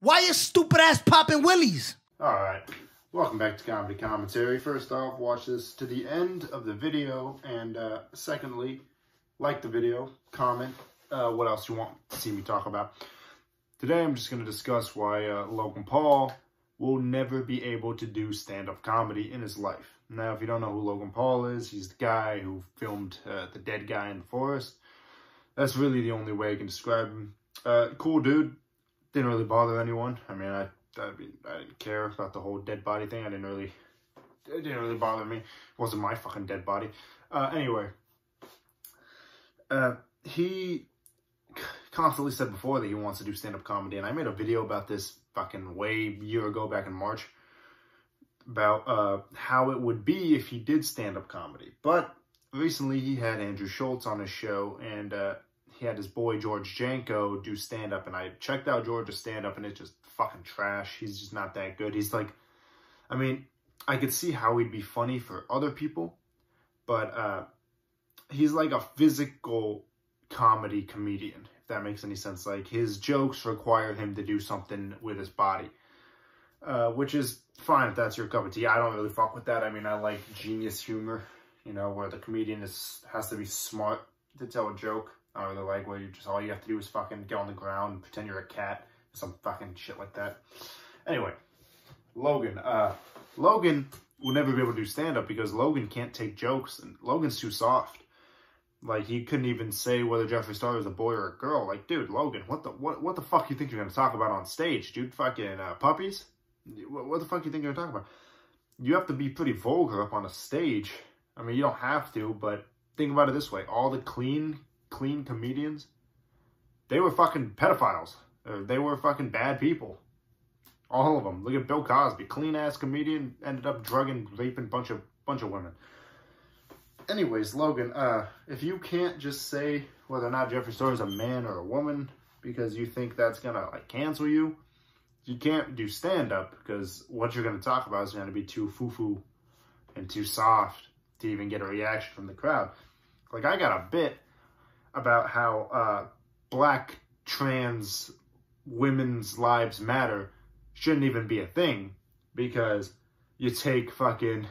Why is stupid ass popping willies? Alright, welcome back to Comedy Commentary. First off, watch this to the end of the video, and uh, secondly, like the video, comment uh, what else you want to see me talk about. Today I'm just going to discuss why uh, Logan Paul will never be able to do stand-up comedy in his life. Now, if you don't know who Logan Paul is, he's the guy who filmed uh, The Dead Guy in the Forest. That's really the only way I can describe him. Uh, cool dude. Didn't really bother anyone. I mean, I, I, I didn't care about the whole dead body thing. I didn't really, it didn't really bother me. It wasn't my fucking dead body. Uh, anyway, uh, he constantly said before that he wants to do stand-up comedy, and I made a video about this fucking way year ago, back in March, about uh, how it would be if he did stand-up comedy. But recently he had Andrew Schulz on his show, and uh, he had his boy George Janko do stand-up, and I checked out George's stand-up, and it's just fucking trash. He's just not that good. He's like, I mean, I could see how he'd be funny for other people, but uh, he's like a physical comedy comedian if that makes any sense. Like his jokes require him to do something with his body, uh, which is fine if that's your cup of tea. I don't really fuck with that. I mean, I like genius humor, you know, where the comedian is has to be smart to tell a joke. I don't really like where you just all you have to do is fucking get on the ground pretend you're a cat, some fucking shit like that. Anyway, Logan. Uh, Logan will never be able to do stand up because Logan can't take jokes and Logan's too soft. Like he couldn't even say whether Jeffree Star is a boy or a girl. Like, dude, Logan, what the what what the fuck you think you're gonna talk about on stage, dude? Fucking uh, puppies? What, what the fuck you think you're talking about? You have to be pretty vulgar up on a stage. I mean, you don't have to, but think about it this way: all the clean, clean comedians, they were fucking pedophiles. Or they were fucking bad people. All of them. Look at Bill Cosby, clean ass comedian, ended up drugging, raping bunch of bunch of women anyways, Logan, uh, if you can't just say whether or not Jeffree Star is a man or a woman because you think that's gonna like cancel you, you can't do stand up because what you're gonna talk about is gonna be too foo foo and too soft to even get a reaction from the crowd. Like I got a bit about how uh, black trans women's lives matter shouldn't even be a thing because you take fucking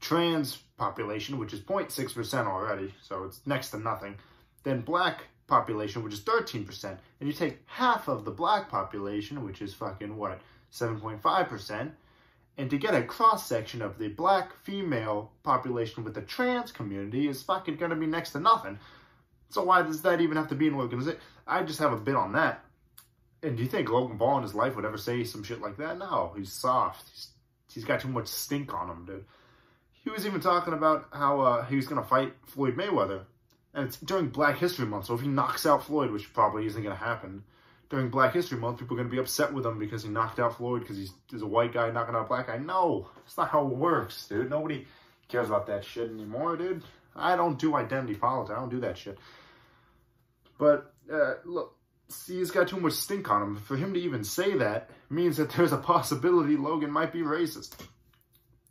trans population, which is 0.6% already, so it's next to nothing. Then black population, which is 13%. And you take half of the black population, which is fucking, what, 7.5%, and to get a cross-section of the black female population with the trans community is fucking gonna be next to nothing. So why does that even have to be an it? I just have a bit on that. And do you think Logan Paul in his life would ever say some shit like that? No, he's soft. He's, he's got too much stink on him, dude. He was even talking about how uh, he was going to fight Floyd Mayweather. And it's during Black History Month, so if he knocks out Floyd, which probably isn't going to happen, during Black History Month, people are going to be upset with him because he knocked out Floyd because he's, he's a white guy knocking out a black guy. No, that's not how it works, dude. Nobody cares about that shit anymore, dude. I don't do identity politics. I don't do that shit. But, uh, look, see, he's got too much stink on him. For him to even say that means that there's a possibility Logan might be racist.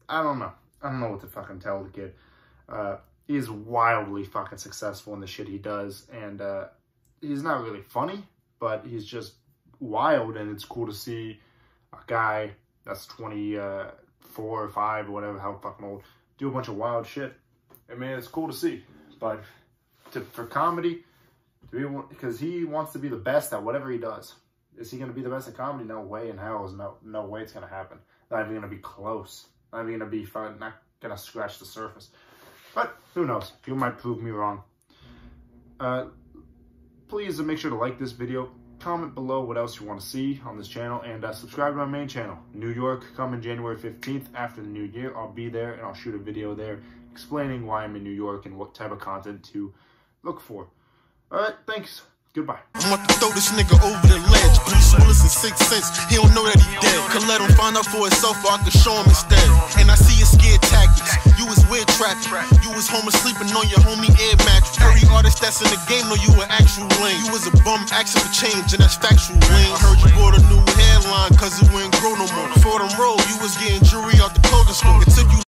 I don't know. I don't know what to fucking tell the kid. Uh, he's wildly fucking successful in the shit he does. And uh, he's not really funny, but he's just wild. And it's cool to see a guy that's 24 or 5 or whatever, how fucking old, do a bunch of wild shit. I mean, it's cool to see. But to, for comedy, because he wants to be the best at whatever he does. Is he going to be the best at comedy? No way in hell is no, no way it's going to happen. Not even going to be close. Not even going to be fun. Not going to scratch the surface. But who knows? You might prove me wrong. Uh, please make sure to like this video. Comment below what else you want to see on this channel. And uh, subscribe to my main channel. New York coming January 15th after the new year. I'll be there and I'll shoot a video there explaining why I'm in New York and what type of content to look for. Alright, thanks. Goodbye. I'm about to throw this nigga over the ledge. Six cents. He don't know that he dead. Let him find out for himself or I show him instead. And I see scared tactics. You was weird. You was home sleeping on your homie air mattress. Every artist that's in the game know you an actual. You was a bum asking for change and that's factual. I heard you bought a new hairline cause it wouldn't grow no more. Them roll, you was getting jewelry out the clothing store. It took you